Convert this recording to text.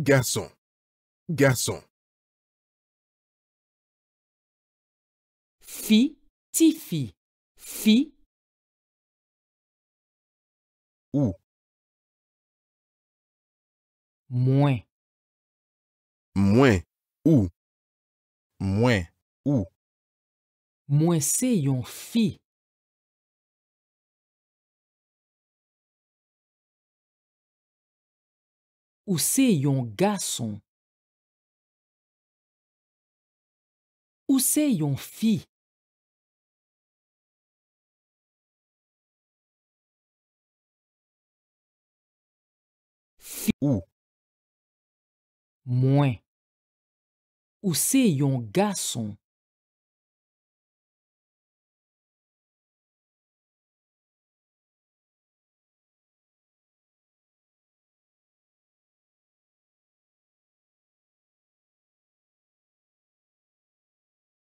garçon, garçon, Fi, ti fi. Fi, ou, moins. moins, ou, moins, ou, Mwen se yon fi. Ou se yon gason. Ou se yon fi. Fi, ou, mwen. Ou se yon gason.